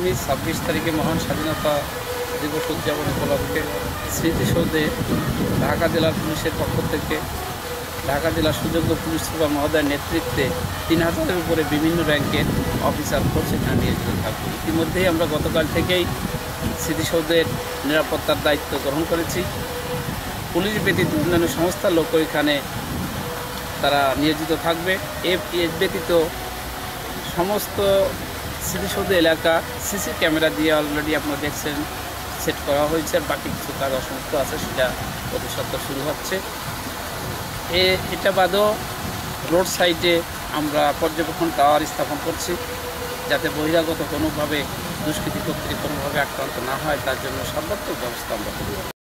আগামী ছাব্বিশ তারিখে মহান স্বাধীনতা দিবস উদযাপন উপলক্ষে স্মৃতিসৌধে ঢাকা জেলা পুলিশের পক্ষ থেকে ঢাকা জেলার সুযোগ্য পুলিশ সুপার মহোদয়ের নেতৃত্বে তিন হাজারের উপরে বিভিন্ন র্যাঙ্কের অফিসার ফোর্স এখানে নিয়োজিত থাকবে। ইতিমধ্যেই আমরা গতকাল থেকেই স্মৃতিসৌধের নিরাপত্তার দায়িত্ব গ্রহণ করেছি। পুলিশ ব্যতীত অন্যান্য সংস্থার লোক এখানে তারা নিয়োজিত থাকবে। এ ব্যতীত সমস্ত স্মৃতিসৌধ এলাকা সিসি ক্যামেরা দিয়ে অলরেডি আপনারা দেখছেন সেট করা হয়েছে, আর বাকি কিছু কাজ অসমাপ্ত আছে, সেটা অতি শুরু হচ্ছে। এ, এটা বাদেও রোড সাইডে আমরা পর্যবেক্ষণ টাওয়ার স্থাপন করছি, যাতে বহিরাগত কোনোভাবে দুষ্কৃতি কর্তৃক কোনোভাবে আক্রান্ত না হয়, তার জন্য সর্বাত্মক ব্যবস্থা আমরা করি।